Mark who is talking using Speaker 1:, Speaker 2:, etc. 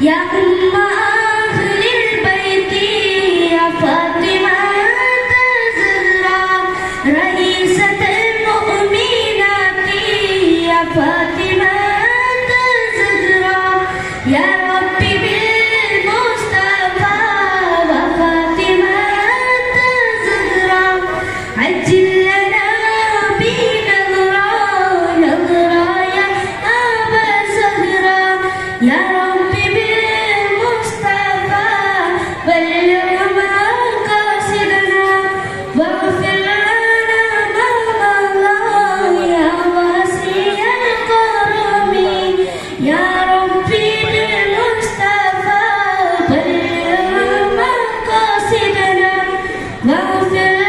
Speaker 1: يا أم أهل البيت يا 내